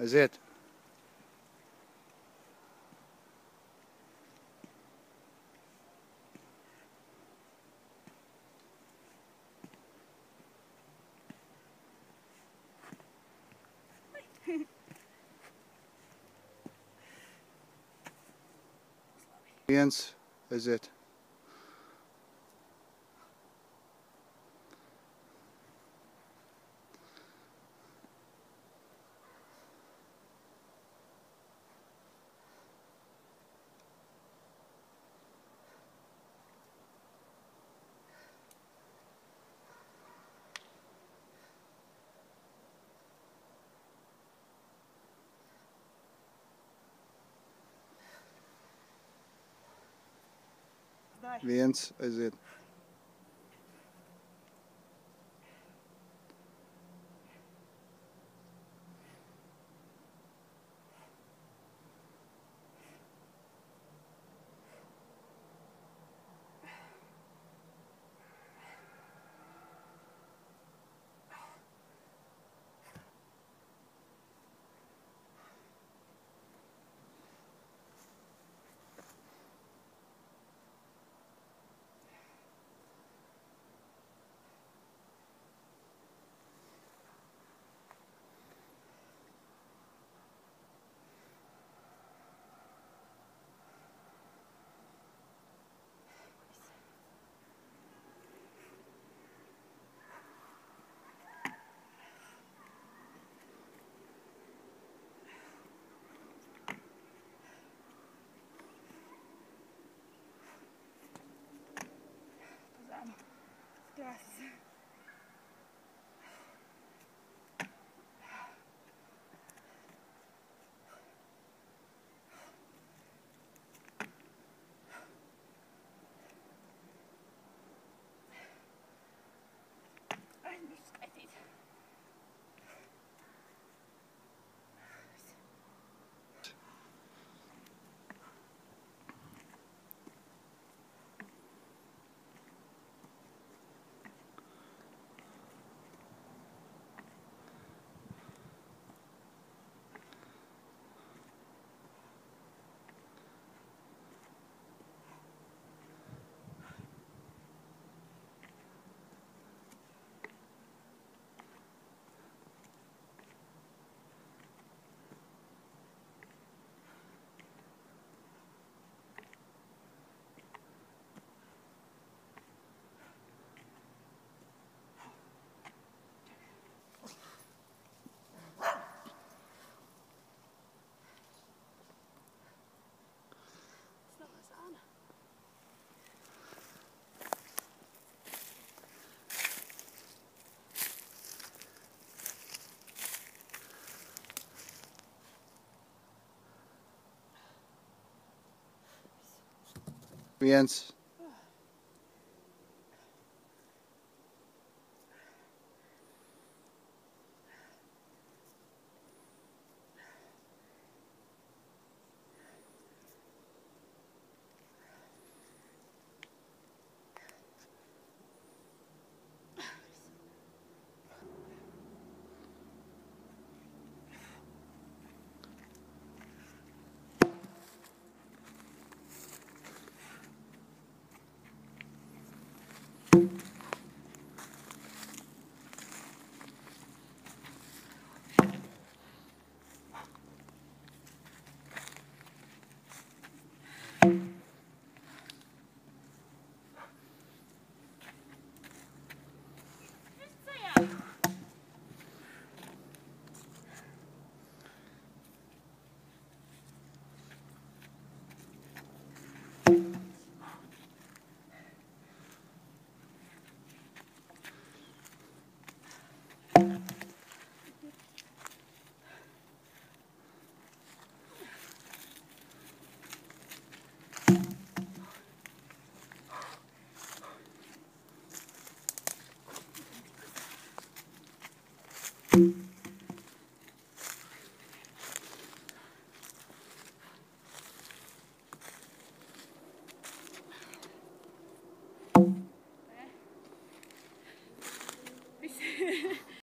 aiziet. Viens, aiziet. Viens, is Gracias. Więc